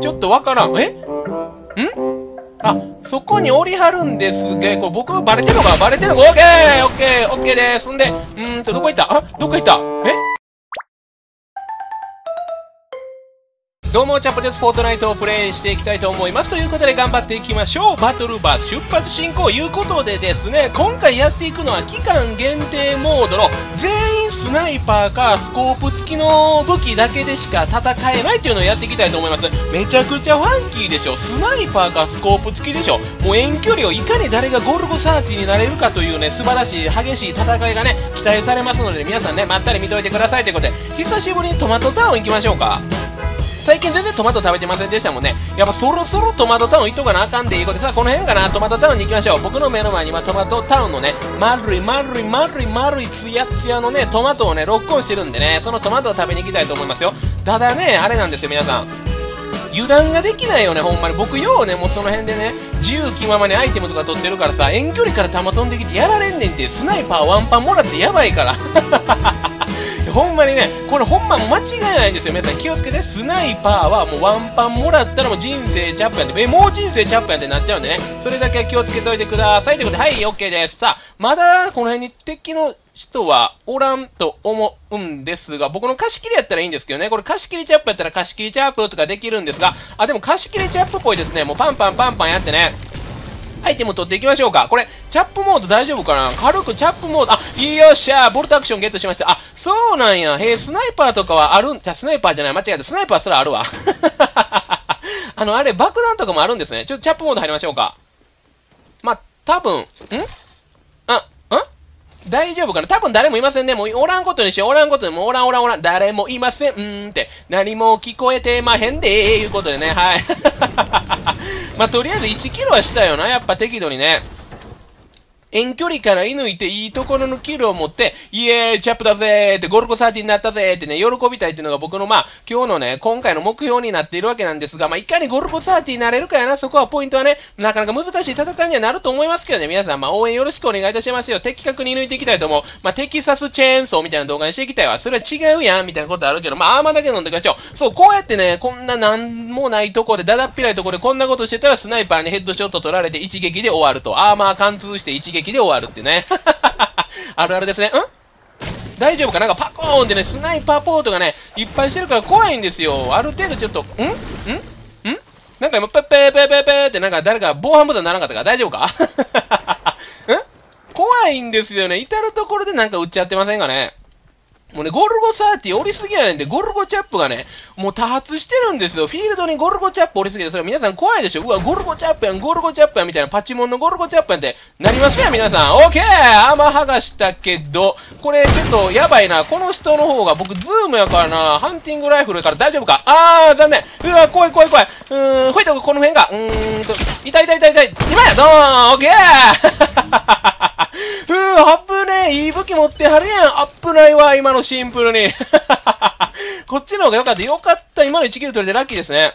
ちょっとわからん。え？ん？あ、そこに降りはるんですげ。これ僕バレてるのか？バレてるの？かオッケー！オッケー！オッケーです。んで、うーんと、どこ行った？あ、どこ行った？え？どうも、チャップです。フォートナイトをプレイしていきたいと思います。ということで頑張っていきましょう。バトルバス出発進行いうことでですね、今回やっていくのは期間限定モードの全員スナイパーかスコープ付きの武器だけでしか戦えないっていうのをやっていきたいと思います。めちゃくちゃファンキーでしょ。スナイパーかスコープ付きでしょ。もう遠距離をいかに誰がゴルゴ30になれるかというね、素晴らしい激しい戦いがね、期待されますので皆さんね、まったり見といてくださいということで、久しぶりにトマトタウン行きましょうか。最近全然トマト食べてませんでしたもんね。やっぱそろそろトマトタウン行っとかなあかんでいいことでさあこの辺かなトマトタウンに行きましょう。僕の目の前にはトマトタウンのね丸い丸い丸い丸いつやつやのねトマトをねロックオンしてるんでねそのトマトを食べに行きたいと思いますよ。ただねあれなんですよ皆さん。油断ができないよねほんまに。僕ようねもうその辺でね自由気ままにアイテムとか取ってるからさ遠距離から弾飛んできてやられんねんって。スナイパーワンパンもらってやばいから。ほんまにね、これほんま間違いないんですよ。皆さん気をつけて。スナイパーはもうワンパンもらったらもう人生チャップやんで、もう人生チャップやんってなっちゃうんでね。それだけは気をつけておいてください。ということで、はい、OK です。さあ、まだこの辺に敵の人はおらんと思うんですが、僕の貸し切りやったらいいんですけどね、これ貸し切りチャップやったら貸し切りチャップとかできるんですが、あ、でも貸し切りチャップっぽいですね。もうパンパンパンパンやってね。アイテム取っていきましょうか。これ、チャップモード大丈夫かな？軽くチャップモード、あ、よっしゃボルトアクションゲットしました。あ、そうなんや。へえ、スナイパーとかはあるん、じゃ、スナイパーじゃない、間違えた。スナイパーすらあるわ。あの、あれ、爆弾とかもあるんですね。ちょっとチャップモード入りましょうか。まあ、多分、ん？あ、ん？大丈夫かな？多分誰もいませんね。もうおらんことにしよう。おらんことにもうおらんおらんおらん。誰もいません。うんって。何も聞こえてまへんでー。いうことでね。はい。まあ、とりあえず1キロはしたよな。やっぱ適度にね。遠距離から射抜いていいところのキルを持って、イエーイ、チャップだぜーって、ゴルゴ30になったぜーってね、喜びたいっていうのが僕のまあ、今日のね、今回の目標になっているわけなんですが、まあ、いかにゴルゴ30になれるかやな、そこはポイントはね、なかなか難しい戦いにはなると思いますけどね、皆さん、まあ、応援よろしくお願いいたしますよ。的確に抜いていきたいと思う。まあ、テキサスチェーンソーみたいな動画にしていきたいわ。それは違うやん、みたいなことあるけど、まあ、アーマーだけ飲んでいきましょう。そう、こうやってね、こんななんもないとこで、だだっぴらいとこでこんなことしてたら、スナイパーにヘッドショット取られて一撃で終わると。アーマー貫通して一撃で終わるってね。あるあるですね。ん？大丈夫か？なんかパコーンってね、スナイパーポートがね、いっぱいしてるから怖いんですよ。ある程度ちょっと、ん？ん？ん？なんか今、ペッペーペーペーペーってなんか誰か防犯ボタンならなかったから大丈夫か？ん？怖いんですよね。至るところでなんか撃っちゃってませんかね？もうね、ゴルゴ30降りすぎやねんで、ゴルゴチャップがね、もう多発してるんですよ。フィールドにゴルゴチャップ降りすぎて、それ皆さん怖いでしょうわ、ゴルゴチャップやん、ゴルゴチャップやんみたいな、パチモンのゴルゴチャップやんってなりますやん皆さん。オッケーアーマー剥がしたけど、これちょっとやばいな。この人の方が僕ズームやからな。ハンティングライフルやから大丈夫か？あー、残念。うわ、怖い怖い怖い。うーん、ほいとこの辺が。うーんと、痛い痛い痛い痛い。今や、ドーンオッケー うー、アップねいい武器持ってはるやん。アップないわ、今のシンプルに。こっちの方が良かった。よかった。今の1キル取れてラッキーですね。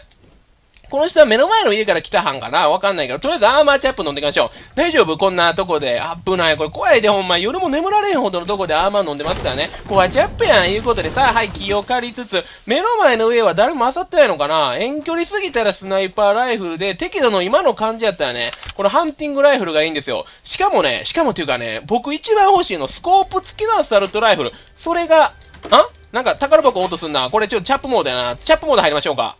この人は目の前の家から来たはんかな？わかんないけど、とりあえずアーマーチャップ飲んでいきましょう。大丈夫？こんなとこで。危ない。これ怖いでほんま。夜も眠られんほどのとこでアーマー飲んでますからね。コアチャップやん。いうことでさ、はい、木を刈りつつ、目の前の上は誰も漁ってないのかな？遠距離すぎたらスナイパーライフルで、適度の今の感じやったらね、このハンティングライフルがいいんですよ。しかもね、しかもっていうかね、僕一番欲しいの、スコープ付きのアサルトライフル。それが、あ？なんか宝箱落とすんな。これちょっとチャップモードやな。チャップモード入りましょうか。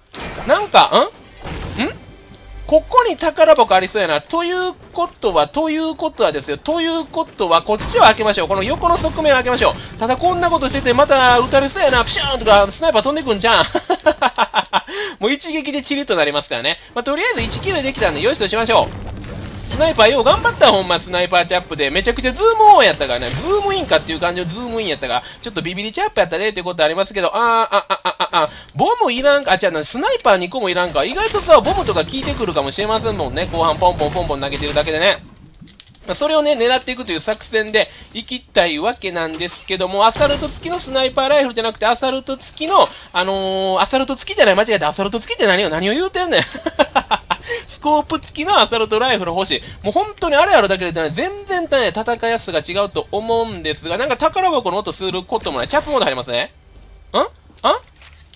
なんか、ん？ここに宝箱ありそうやな。ということは、ということはですよ。ということは、こっちは開けましょう。この横の側面を開けましょう。ただこんなことしてて、また撃たれそうやな。ピシューンとか、スナイパー飛んでくんじゃん。もう一撃でチリとなりますからね。まあ、とりあえず1キルできたんで、よしとしましょう。スナイパーよう頑張ったほんまスナイパーチャップでめちゃくちゃズームオンやったからね。ズームインかっていう感じのズームインやったからちょっとビビリチャップやったでってことありますけどあーあああああボムいらんか？あ違うなスナイパー2個もいらんか？意外とさボムとか効いてくるかもしれませんもんね。後半ポンポンポンポン投げてるだけでね。それをね、狙っていくという作戦で行きたいわけなんですけども、アサルト付きのスナイパーライフルじゃなくて、アサルト付きの、あのー、アサルト付きじゃない、間違えて、アサルト付きって何を、何を言うてんねん スコープ付きのアサルトライフル欲しい。もう本当にあれあるだけで、ね、全然ね、戦いやすさが違うと思うんですが、なんか宝箱の音することもない。チャップモード入りますね。ん？あ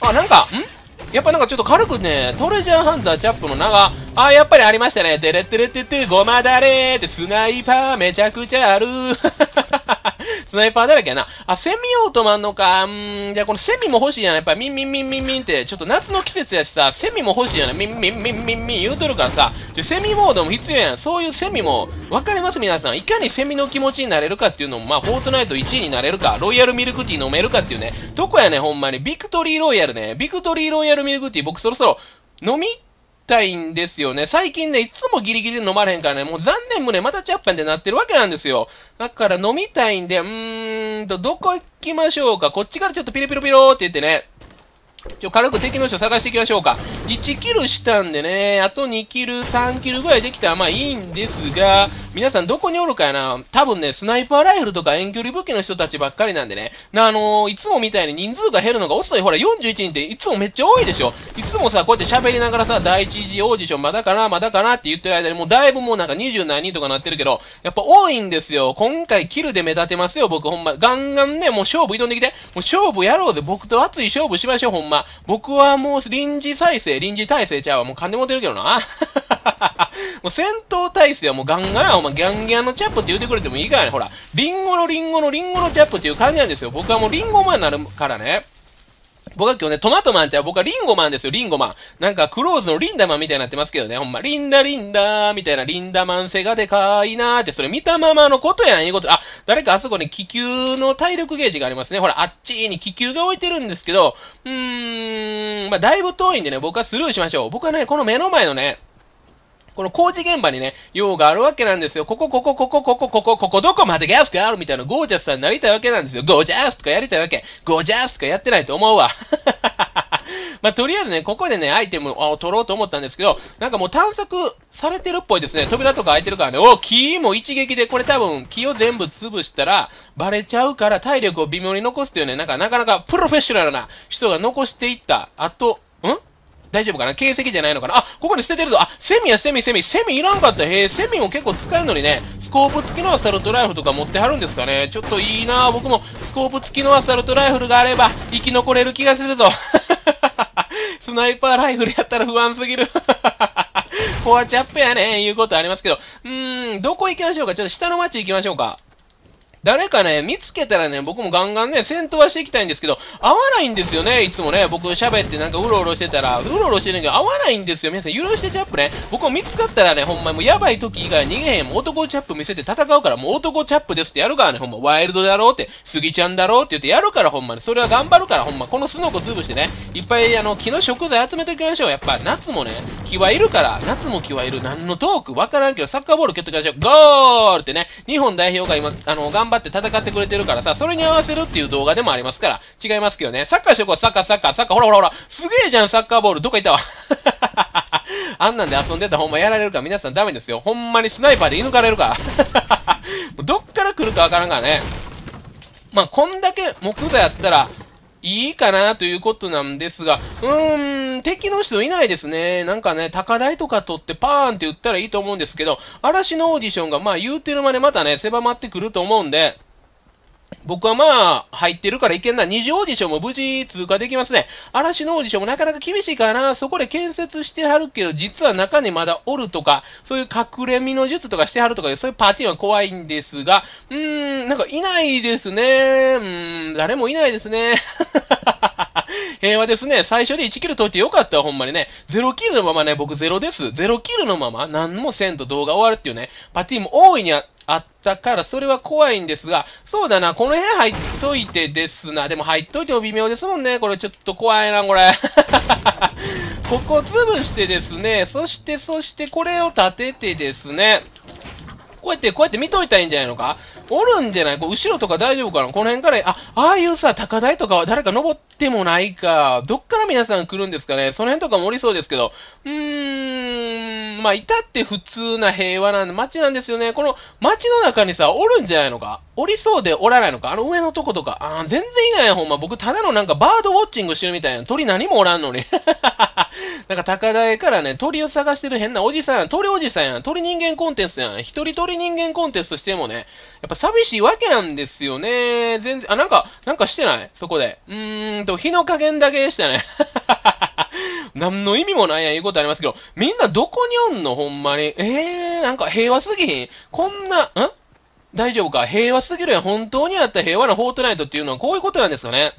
あ、なんか、ん？やっぱなんかちょっと軽くね、トレジャーハンターチャップの名が、あ、やっぱりありましたね。テレッテレッテテゴマだれってスナイパーめちゃくちゃある。スナイパーだらけやな。あ、セミオートマンのか。うんじゃあこのセミも欲しいやな。やっぱミンミンミンミンミンって、ちょっと夏の季節やしさ、セミも欲しいやな。ミンミンミンミンミン言うとるからさ、でセミモードも必要やん。そういうセミも、わかります？皆さん。いかにセミの気持ちになれるかっていうのも、まあ、フォートナイト1位になれるか、ロイヤルミルクティー飲めるかっていうね。どこやね、ほんまに。ビクトリーロイヤルね。ビクトリーロイヤルミルクティー、僕そろそろ飲みたいんですよね。最近ね、いつもギリギリで飲まれへんからね、もう残念胸またチャッパンってなってるわけなんですよ。だから飲みたいんで、うーんと、どこ行きましょうか。こっちからちょっとピロピロピロって言ってね、ちょ軽く敵の人探していきましょうか。1キルしたんでね、あと2キル、3キルぐらいできたらまあいいんですが、皆さんどこにおるかやな。多分ね、スナイパーライフルとか遠距離武器の人たちばっかりなんでね。あのー、いつもみたいに人数が減るのが遅い。ほら、41人っていつもめっちゃ多いでしょ。いつもさ、こうやって喋りながらさ、第一次オーディションまだかな、まだかなって言ってる間にもうだいぶもうなんか20何人とかなってるけど、やっぱ多いんですよ。今回キルで目立てますよ、僕ほんま。ガンガンね、もう勝負挑んできて。もう勝負やろうで、僕と熱い勝負しましょう、ほんま。僕はもう臨時再生、臨時体制ちゃうわ。もう金持てるけどな。もう戦闘態勢はもうガンガン、お前ギャンギャンのチャップって言うてくれてもいいからね。ほら、リンゴのリンゴのリンゴのチャップっていう感じなんですよ。僕はもうリンゴマンになるからね。僕は今日ね、トマトマンちゃう。僕はリンゴマンですよ、リンゴマン。なんか、クローズのリンダマンみたいになってますけどね、ほんま。リンダリンダーみたいな、リンダマン背がでかいなーって、それ見たままのことやん、いうこと。あ、誰かあそこに気球の体力ゲージがありますね。ほら、あっちに気球が置いてるんですけど、うーん、まあ、だいぶ遠いんでね、僕はスルーしましょう。僕はね、この目の前のね、この工事現場にね、用があるわけなんですよ。ここ、ここ、ここ、ここ、ここ、ここ、どこまでギャスかあるみたいなゴージャスさんになりたいわけなんですよ。ゴージャスとかやりたいわけ。ゴージャスとかやってないと思うわ。まあ、とりあえずね、ここでね、アイテムを取ろうと思ったんですけど、なんかもう探索されてるっぽいですね。扉とか開いてるからね、お木も一撃で、これ多分木を全部潰したら、バレちゃうから体力を微妙に残すっていうね、なんかなかなかプロフェッショナルな人が残していった。あと、ん大丈夫かな？形跡じゃないのかな？あ、ここに捨ててるぞ。あ、セミやセミ、セミ。セミいらんかった。へえ、セミも結構使えるのにね、スコープ付きのアサルトライフルとか持ってはるんですかね。ちょっといいな僕もスコープ付きのアサルトライフルがあれば生き残れる気がするぞ。スナイパーライフルやったら不安すぎる。フォアチャップやねん、いうことありますけど。うーん、どこ行きましょうか？ちょっと下の町行きましょうか。誰かね、見つけたらね、僕もガンガンね、戦闘はしていきたいんですけど、合わないんですよね、いつもね、僕喋ってなんかうろうろしてたら、うろうろしてるんけど、合わないんですよ。皆さん、許してチャップね。僕も見つかったらね、ほんまもうやばい時以外逃げへん。もう男チャップ見せて戦うから、もう男チャップですってやるからね、ほんま、ワイルドだろうって、スギちゃんだろうって言ってやるから、ほんまに。それは頑張るから、ほんま。このスノコ潰してね、いっぱいあの、木の食材集めておきましょう。やっぱ、夏もね、木はいるから、夏も木はいる。何のトーク？わからんけど、サッカーボール蹴っときましょう。ゴールってね、日本代表が今、あの、頑張って戦ってくれてるからさ、それに合わせるっていう動画でもありますから、違いますけどね。サッカーしてこう、サッカー、サッカー、サッカー、ほらほらほら、すげえじゃん、サッカーボール。どっか行ったわ。あんなんで遊んでたらほんまやられるから皆さんダメですよ。ほんまにスナイパーで射抜かれるから。どっから来るかわからんからね。まあ、こんだけ木材あったら、いいかなということなんですが、うーん、敵の人いないですね。なんかね、高台とか取ってパーンって打ったらいいと思うんですけど、嵐のオーディションがまあ言うてる間でまたね、狭まってくると思うんで、僕はまあ、入ってるからいけんな。二次オーディションも無事通過できますね。嵐のオーディションもなかなか厳しいかな。そこで建設してはるけど、実は中にまだおるとか、そういう隠れ身の術とかしてはるとか、そういうパーティーは怖いんですが、うーん、なんかいないですね。うーん、誰もいないですね。平和ですね。最初で1キル取ってよかったわ、ほんまにね。0キルのままね、僕0です。0キルのまま、何もせんと動画終わるっていうね、パティも大いにああったから、それは怖いんですが、そうだな、この辺入っといてですな。でも入っといても微妙ですもんね。これちょっと怖いな、これ。ここ潰してですね、そして、そしてこれを立ててですね、こうやって、こうやって見といたらいいんじゃないのか？おるんじゃない？こう後ろとか大丈夫かな？この辺から、あ、ああいうさ、高台とかは誰か登ってもないか、どっから皆さん来るんですかね？その辺とかもおりそうですけど、うーん、まあ、至って普通な平和な街なんですよね。この街の中にさ、おるんじゃないのか？おりそうでおらないのか？あの上のとことか。あ全然いないやほんま。僕、ただのなんかバードウォッチングしてるみたいな。鳥何もおらんのに。なんか高台からね、鳥を探してる変なおじさんやん。鳥おじさんやん。鳥人間コンテストやん。一人鳥人間コンテストしてもね、やっぱ寂しいわけなんですよね。全然、あ、なんか、なんかしてない？そこで。うーんと、日の加減だけでしたね。何の意味もないやんいうことありますけど、みんなどこにおんの？ほんまに。えー、なんか平和すぎひん？こんな、ん大丈夫か？平和すぎるやん。本当にあった平和なフォートナイトっていうのはこういうことなんですかね。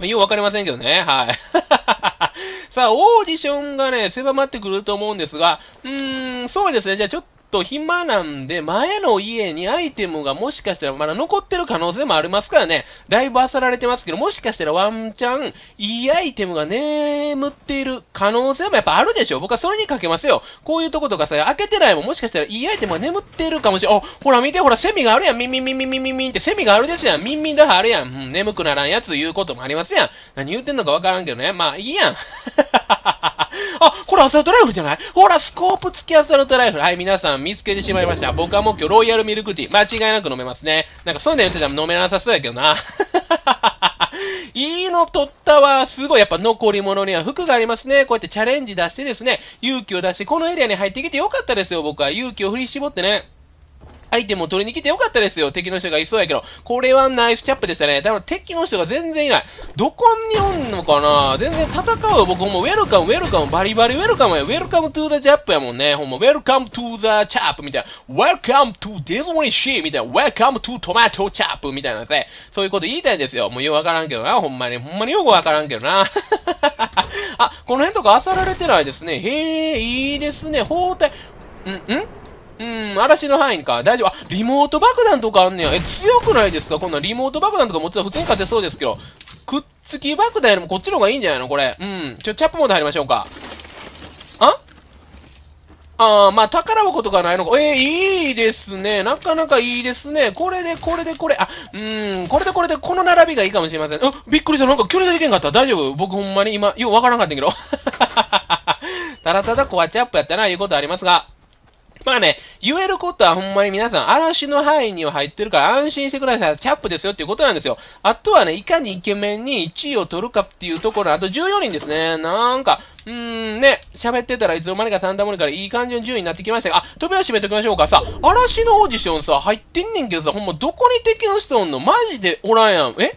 ようわかりませんけどね。はい。さあ、オーディションがね、狭まってくると思うんですが、うーん、そうですね。じゃあちょっと暇なんで、前の家にアイテムがもしかしたらまだ残ってる可能性もありますからね。だいぶ漁られてますけど、もしかしたらワンチャン、いいアイテムが眠っている可能性もやっぱあるでしょ。僕はそれにかけますよ。こういうとことかさ、開けてないももしかしたらいいアイテムが眠っているかもしれん。あ、ほら見て、ほら、セミがあるやん。ミンミンミンミンミンミンミンってセミがあるですやん。ミンミンだあるやん。うん、眠くならんやつ言うこともありますやん。何言ってんのかわからんけどね。まあ、いいやん。あ、これアサルトライフルじゃない？ほら、スコープ付きアサルトライフル。はい、皆さん見つけてしまいました。僕はもう今日ロイヤルミルクティー、間違いなく飲めますね。なんかそういうの言ってたら飲めなさそうやけどな。いいの取ったわ。すごい。やっぱ残り物には服がありますね。こうやってチャレンジ出してですね、勇気を出して、このエリアに入ってきてよかったですよ、僕は。勇気を振り絞ってね。アイテムを取りに来てよかったですよ。敵の人がいそうやけど。これはナイスキャップでしたね。多分敵の人が全然いない。どこにおんのかな？全然戦う。僕もウェルカム、ウェルカム、バリバリウェルカムや。 Welcome to the チャップやもんね。ほんま、 Welcome to the チャップみたいな。 Welcome to ディズニーシーみたいな。 Welcome to トマトチャップみたいなね。そういうこと言いたいんですよ。もうよくわからんけどな。ほんまに。ほんまによくわからんけどな。あ、この辺とか漁られてないですね。へえ、いいですね。包帯。んん？うん、嵐の範囲か。大丈夫。あ、リモート爆弾とかあんねや。え、強くないですか？こんなリモート爆弾とか持ってたら普通に勝てそうですけど。くっつき爆弾よりもこっちの方がいいんじゃないの？これ。うん。ちょ、チャップモード入りましょうか。あ？あー、まあ、宝箱とかないのか。えー、いいですね。なかなかいいですね。これで、これで、これ。あ、うーん、これで、これで、この並びがいいかもしれません。あ、びっくりした。なんか距離がいけんかった。大丈夫僕ほんまに今、ようわからんかったんけど。ただただコアチャップやったな、いうことありますが。まあね、言えることはほんまに皆さん、嵐の範囲には入ってるから安心してください。チャップですよっていうことなんですよ。あとはね、いかにイケメンに1位を取るかっていうところ、あと14人ですね。なんか、うーんね、喋ってたらいつの間にかサンダモリからいい感じの順位になってきましたが、あ、扉閉めときましょうか。さ、嵐のオーディションさ、入ってんねんけどさ、ほんまどこに敵の人おんの？マジでおらんやん。え？ん？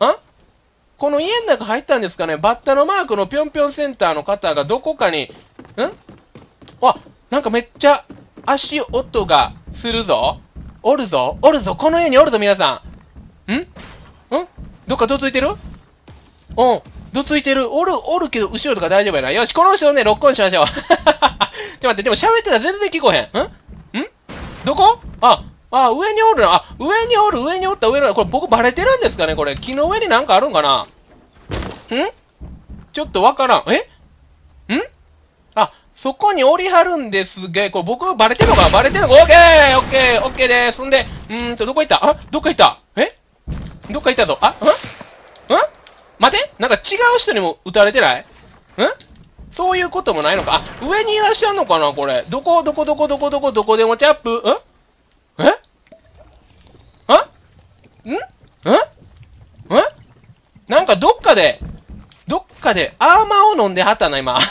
あ？この家の中入ったんですかね？バッタのマークのぴょんぴょんセンターの方がどこかに、ん？わ、なんかめっちゃ足音がするぞ。おるぞ。おるぞ。この家におるぞ、皆さん。ん？ん？どっかどついてる？うん。どついてる。おる、おるけど、後ろとか大丈夫やな。よし、この人をね、ロックオンしましょう。ちょっと待って、でも喋ってたら全然聞こえへん。ん？ん？どこ？あ、あ、上におるな。あ、上におる、上におった、上にこれ僕バレてるんですかね？これ。木の上になんかあるんかな？ん？ちょっとわからん。え？ん？あ、そこに降りはるんですが、これ僕バレてるのか？バレてるのか？オッケー！オッケー！オッケーです。んで、うんと、どこ行った？あ、どっか行った。え？どっか行ったぞ。あ、ん？ん？待て？なんか違う人にも撃たれてない？ん？そういうこともないのか？あ、上にいらっしゃるのかな？これ。どこ、どこ、どこ、どこ、どこ、どこでもチャップ？んえあんんんなんかどっかで、どっかでアーマーを飲んではったな、今。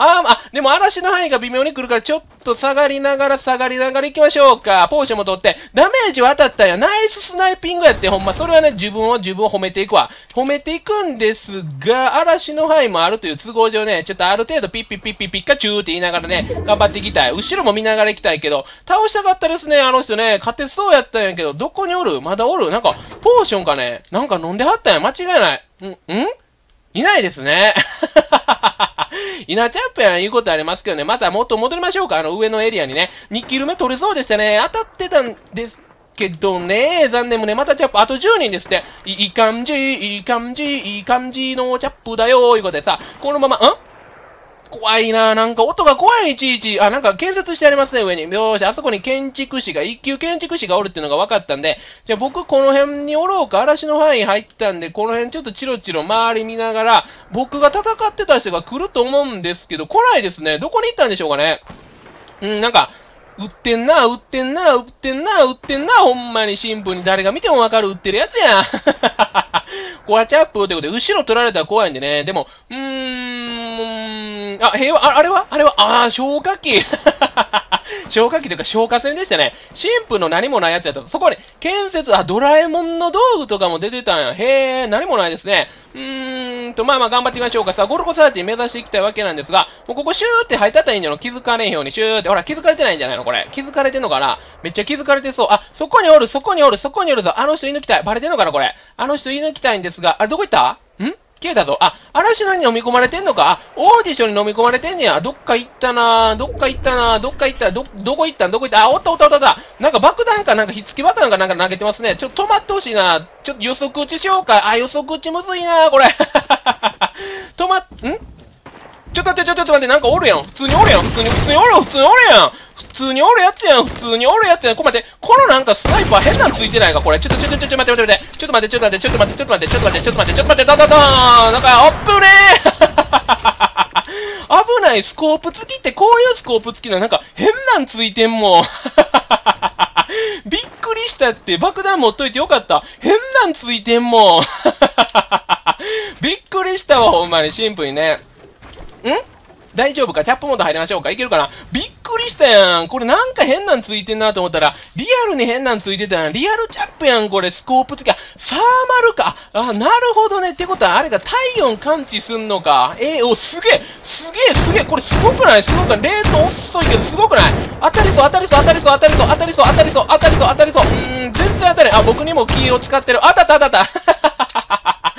ああ、でも嵐の範囲が微妙に来るから、ちょっと下がりながら下がりながら行きましょうか。ポーションも取って、ダメージは当たったんや。ナイススナイピングやって、ほんま、それはね、自分を自分を褒めていくわ。褒めていくんですが、嵐の範囲もあるという都合上ね、ちょっとある程度ピッピッピッピッピッカチューって言いながらね、頑張っていきたい。後ろも見ながら行きたいけど、倒したかったですね、あの人ね。勝てそうやったんやけど、どこにおる？まだおる？なんか、ポーションかね？なんか飲んではったんや。間違いない。んん？いないですね。稲チャンプやんいうことありますけどね、またもっと戻りましょうか、あの上のエリアにね。2キル目取れそうでしたね。当たってたんですけどね、残念もね、またチャップ、あと10人ですって。いい感じ、いい感じ、いい感じのチャップだよ、いうことでさ、このまま、ん？怖いななんか音が怖いいちいち。あ、なんか建設してありますね、上に。よーし、あそこに建築士が、一級建築士がおるっていうのが分かったんで、じゃあ僕この辺におろうか、嵐の範囲入ったんで、この辺ちょっとチロチロ周り見ながら、僕が戦ってた人が来ると思うんですけど、来ないですね。どこに行ったんでしょうかね。うん、なんか、売ってんな、売ってんな、売ってんな、売ってんな、ほんまにシンプルに誰が見てもわかる売ってるやつやん。コアチャップということで、後ろ取られたら怖いんでね。でも、うーん、あ、平和、ああれは？あれは？ああ、消火器。消火器というか消火栓でしたね。神父の何もないやつやった。そこに、建設、あ、ドラえもんの道具とかも出てたんや。へえ、何もないですね。うーんと、まあまあ頑張ってみましょうか。さあ、ゴルゴ30目指していきたいわけなんですが、もうここシューって入ったったらいいんじゃない気づかれんようにシューって、ほら、気づかれてないんじゃないの？これ。気づかれてんのかな？めっちゃ気づかれてそう。あ、そこにおる、そこにおる、そこにおるぞ。あの人居抜きたい。バレてんのかな？これ。あの人居抜きたいんですが、あれどこ行った？消えたぞ。あ、嵐のに飲み込まれてんのかあ、オーディションに飲み込まれてんねや。どっか行ったなどっか行ったなどっか行ったど、どこ行ったどこ行った？あ、おったおったおったおった。なんか爆弾か？なんかひっつき爆弾か？なんか投げてますね。ちょっと止まってほしいな。ちょっと予測打ちしようか。あ、予測打ちむずいなこれ。止まっ、ん？ちょっと待って、ちょっと待って、なんかおるやん。普通におるやん。普通に、普通におる、普通におるやん。普通におるやつやん。普通におるやつやん。これ待って、このなんかスナイパー変なんついてないかこれ。ちょっと、ちょっと、ちょっと待って、待って、ちょっと待って、ちょっと待って、ちょっと待って、ちょっと待って、ちょっと待って、ちょっと待って、ちょっと待って、どどどーなんか、おっぷねー危ないスコープ付きってこういうスコープ付きななんか変なんついてんもん。びっくりしたって爆弾持っといてよかった。変なんついてんもん。びっくりしたわ、ほんまに、シンプルにね。大丈夫か？チャップモード入りましょうか？いけるかな？びっくりしたやんこれなんか変なんついてんなと思ったら、リアルに変なんついてたやん。リアルチャップやん、これ。スコープ付き。あ、サーマルか？あ、なるほどね。ってことは、あれが体温感知すんのか？えー、お、すげえすげえすげえこれすごくない？すごくない？冷凍遅いけどすごくない？当たりそう、当たりそう、当たりそう、当たりそう、当たりそう、当たりそう、当たりそう、当たりそう。うーん、全然当たり。あ、僕にもキーを使ってる。当たった当たった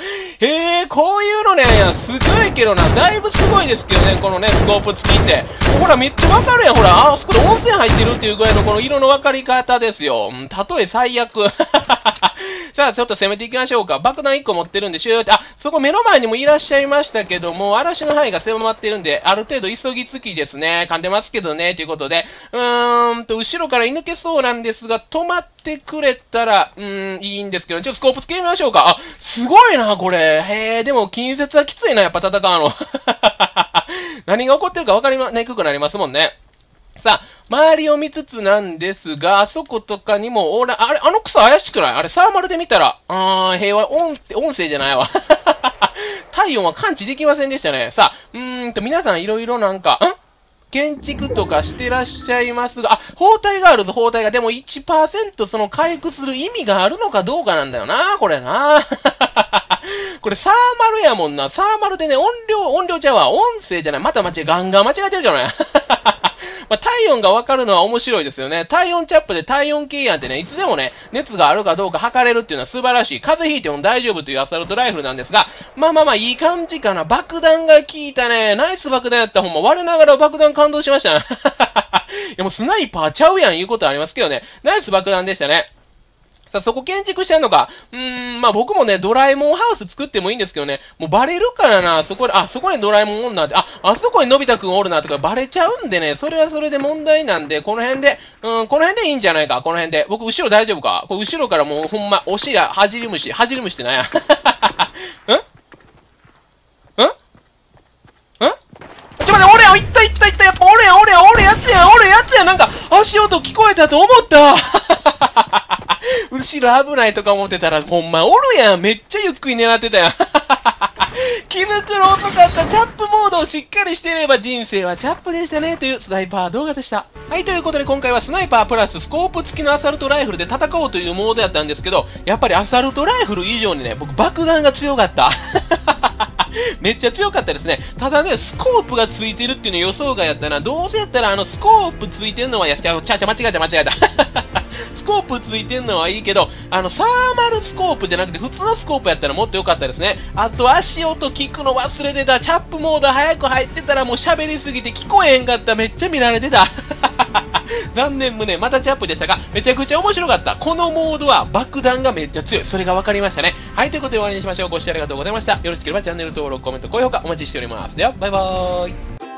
へえ、こういうのね、すごいけどな、だいぶすごいですけどね、このね、スコープ付きって。ほら、めっちゃわかるやん、ほら、あそこで温泉入ってるっていうぐらいのこの色の分かり方ですよ。うん、例え最悪。さあ、ちょっと攻めていきましょうか。爆弾1個持ってるんで、シューって、あ、そこ目の前にもいらっしゃいましたけども、嵐の範囲が狭まってるんで、ある程度急ぎつきですね。噛んでますけどね、ということで、うーんと、後ろから居抜けそうなんですが、止まってくれたら、うーん、いいんですけど、ちょっとスコープつけみましょうか。あ、すごいな、これ。へえ、でも、近接はきついな、やっぱ戦うの。何が起こってるか分かりにくくなりますもんね。さあ、周りを見つつなんですが、あそことかにもおら、あれ、あの草怪しくない？あれ、サーマルで見たら、あー、平和、音、音声じゃないわ。体温は感知できませんでしたね。さあ、うーんと、皆さんいろいろなんか、ん？建築とかしてらっしゃいますが、あ、包帯があるぞ、包帯が。でも1%その回復する意味があるのかどうかなんだよな、これな。これサーマルやもんな。サーマルでね、音量、音量ちゃうわ。音声じゃない。また間違え、ガンガン間違えてるけどね。まあ、体温がわかるのは面白いですよね。体温チャップで体温計やんってね、いつでもね、熱があるかどうか測れるっていうのは素晴らしい。風邪ひいても大丈夫というアサルトライフルなんですが、まあまあまあ、いい感じかな。爆弾が効いたね。ナイス爆弾やったほんま。我ながら爆弾感動しました。いやもうスナイパーちゃうやん言うことありますけどね。ナイス爆弾でしたね。さあ、そこ建築してんのか。うーん、まあ僕もね、ドラえもんハウス作ってもいいんですけどね、もうバレるからな、そこで、あ、そこにドラえもんおんなって、あ、あそこにのび太くんおるなとかバレちゃうんでね、それはそれで問題なんで、この辺で、うん、この辺でいいんじゃないか、この辺で。僕、後ろ大丈夫か？これ後ろからもうほんま、おしら、はじり虫、はじり虫ってなんや？んんんちょ待って、俺や、いったいったいった、やっぱ俺や、俺や、俺やつや、俺やつや、なんか、足音聞こえたと思った後ろ危ないとか思ってたら、ほんまおるやん。めっちゃゆっくり狙ってたやん。気づくの遅かったチャップモードをしっかりしてれば人生はチャップでしたねというスナイパー動画でした。はい、ということで今回はスナイパープラススコープ付きのアサルトライフルで戦おうというモードやったんですけど、やっぱりアサルトライフル以上にね、僕爆弾が強かった。めっちゃ強かったですね。ただね、スコープがついてるっていうの予想外やったな。どうせやったらあのスコープついてんのは、やしちゃ、ちゃちゃ間違えた間違えた。スコープついてんのはいいけど、あの、サーマルスコープじゃなくて普通のスコープやったらもっと良かったですね。あと、足音聞くの忘れてた。チャップモード早く入ってたらもう喋りすぎて聞こえへんかった。めっちゃ見られてた。残念無念。またチャップでしたが、めちゃくちゃ面白かった。このモードは爆弾がめっちゃ強い。それが分かりましたね。はい、ということで終わりにしましょう。ご視聴ありがとうございました。よろしければチャンネル登録、コメント、高評価お待ちしております。では、バイバーイ。